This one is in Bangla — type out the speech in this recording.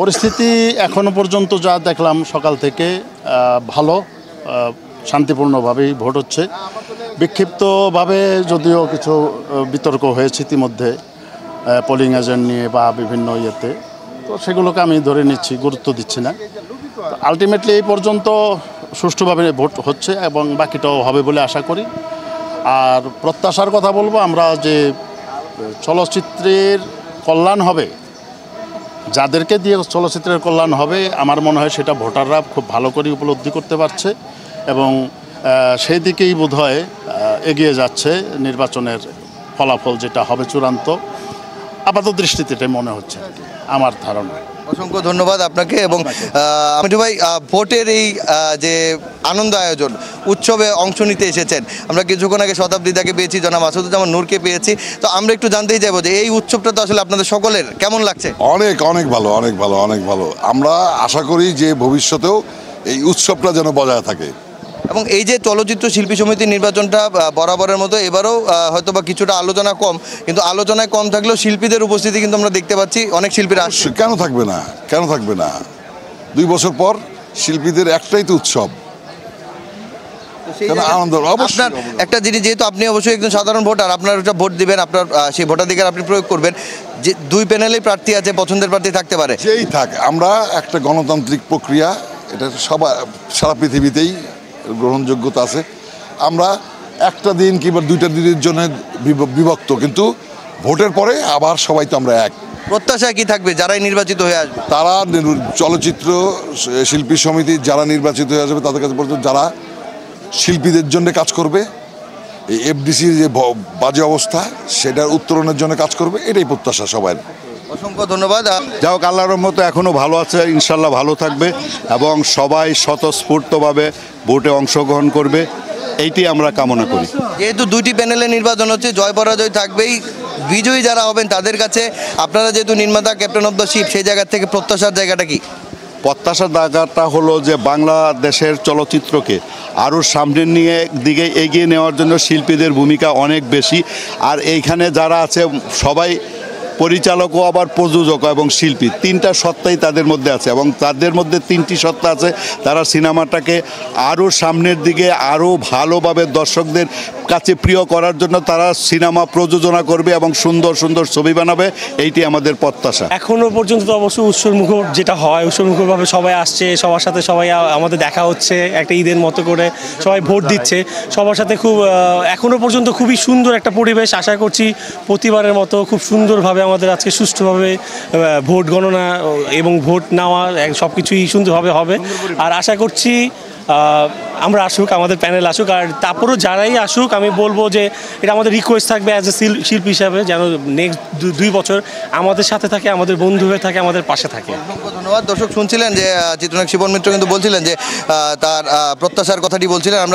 পরিস্থিতি এখনও পর্যন্ত যা দেখলাম সকাল থেকে ভালো শান্তিপূর্ণভাবেই ভোট হচ্ছে। বিক্ষিপ্তভাবে যদিও কিছু বিতর্ক হয়েছে ইতিমধ্যে পোলিং এজেন্ট নিয়ে বা বিভিন্ন ইয়েতে। তো সেগুলোকে আমি ধরে নিচ্ছি, গুরুত্ব দিচ্ছি না। আলটিমেটলি এই পর্যন্ত সুষ্ঠুভাবে ভোট হচ্ছে এবং বাকিটাও হবে বলে আশা করি। আর প্রত্যাশার কথা বলব, আমরা যে চলচ্চিত্রের কল্যাণ হবে যাদেরকে দিয়ে চলচ্চিত্রের কল্যাণ হবে, আমার মনে হয় সেটা ভোটাররা খুব ভালো করে উপলব্ধি করতে পারছে এবং সেই দিকেই বোধ এগিয়ে যাচ্ছে নির্বাচনের ফলাফল যেটা হবে চূড়ান্ত। আপাত দৃষ্টিতে এটাই মনে হচ্ছে আর কি, আমার ধারণা। অসংখ্য ধন্যবাদ আপনাকে এবং মিঠু ভাই ভোটের এই যে আনন্দ আয়োজন উৎসবে অংশ নিতে এসেছেন। আমরা কিছুক্ষণ আগে শতাব্দী শতাব্দীদাকে পেয়েছি জনাব মাসুদুজ্জামান নূরকে পেয়েছি। তো আমরা একটু জানতেই চাইব যে এই উৎসবটা তো আসলে আপনাদের সকলের কেমন লাগছে? অনেক অনেক ভালো অনেক ভালো অনেক ভালো। আমরা আশা করি যে ভবিষ্যতেও এই উৎসবটা যেন বজায় থাকে। এবং এই যে চলচ্চিত্র শিল্পী সমিতির নির্বাচনটা বরাবরের মতো এবারও হয়তো বা কিছুটা আলোচনা কম কিন্তু আলোচনায় কম থাকলেও শিল্পীদের উপস্থিতি কিন্তু আমরা দেখতে পাচ্ছি অনেক শিল্পীরা আসছে। কেন থাকবে না? কেন থাকবে না? দুই বছর পর শিল্পীদের একটাই তো উৎসব। সেই আপনার একটা জিনিস যেহেতু আপনি অবশ্যই একজন সাধারণ ভোটার আপনার ওটা ভোট দিবেন আপনার সেই ভোটাধিকার আপনি প্রয়োগ করবেন। যে দুই প্যানেলেই প্রার্থী আছে পছন্দের প্রার্থী থাকতে পারে। যেই থাক আমরা একটা গণতান্ত্রিক প্রক্রিয়া এটা সবার সারা পৃথিবীতেই গ্রহণযোগ্যতা আছে। আমরা একটা দিন কিংবা দুইটা দিনের জন্য বিভ- বিভক্ত কিন্তু ভোটের পরে আবার সবাই তো আমরা এক। প্রত্যাশা কি থাকবে? যারাই নির্বাচিত হয়ে আসবে? তারা চলচ্চিত্র শিল্পী সমিতি যারা নির্বাচিত হয়ে যাবে তাদের কাছে পর্যন্ত যারা শিল্পীদের জন্য কাজ করবে এই এফডিসির যে বাজে অবস্থা সেটার উত্তরণের জন্য কাজ করবে এটাই প্রত্যাশা সবাই। অসংখ্য ধন্যবাদ। যাই হোক আল্লাহর মতো এখনও ভালো আছে ইনশাল্লাহ ভালো থাকবে এবং সবাই স্বতঃস্ফূর্তভাবে ভোটে অংশগ্রহণ করবে এইটি আমরা কামনা করি। যেহেতু দুইটি প্যানেলে নির্বাচন হচ্ছে জয় পরাজয় থাকবেই। বিজয়ী যারা হবেন তাদের কাছে আপনারা যেহেতু নির্মাতা ক্যাপ্টেন অফ দ্য শিপ সেই জায়গা থেকে প্রত্যাশার জায়গাটা কি? প্রত্যাশার জায়গাটা হলো যে বাংলাদেশের চলচ্চিত্রকে আরও সামনের নিয়ে দিকে এগিয়ে নেওয়ার জন্য শিল্পীদের ভূমিকা অনেক বেশি। আর এইখানে যারা আছে সবাই পরিচালকও আবার প্রযোজক এবং শিল্পী। তিনটা সত্তাই তাদের মধ্যে আছে এবং তাদের মধ্যে তিনটি সত্তা আছে। তারা সিনেমাটাকে আরও সামনের দিকে আরও ভালোভাবে দর্শকদের কাছে প্রিয় করার জন্য তারা সিনেমা প্রযোজনা করবে এবং সুন্দর সুন্দর ছবি বানাবে। এইটি আমাদের প্রত্যাশা। এখনও পর্যন্ত তো অবশ্য উৎসর্মুখ যেটা হয় উৎসর্মুখভাবে সবাই আসছে সবার সাথে সবাই আমাদের দেখা হচ্ছে একটা ঈদের মতো করে সবাই ভোট দিচ্ছে। সবার সাথে খুব আহ, এখনও পর্যন্ত খুবই সুন্দর একটা পরিবেশ আশা করছি প্রতিবারের মতো খুব সুন্দরভাবে আমাদের আজকে সুষ্ঠুভাবে ভোট গণনা এবং ভোট নেওয়া সব কিছুই সুন্দরভাবে হবে। আর আশা করছি আমরা আসুক, আমাদের প্যানেল আসুক। আর তারপরও যারাই আসুক, আমি বলব যে এটা আমাদের রিকোয়েস্ট থাকবে অ্যাজ এ শিল্পী হিসাবে, যেন নেক্সট দুই বছর আমাদের সাথে থাকে, আমাদের বন্ধু হয়ে থাকে, আমাদের পাশে থাকে। ধন্যবাদ। দর্শক শুনছিলেন যে চিত্রনায়ক শিবন মিত্র কিন্তু বলছিলেন যে তার প্রত্যাশার কথাটি বলছিলেন। আমরা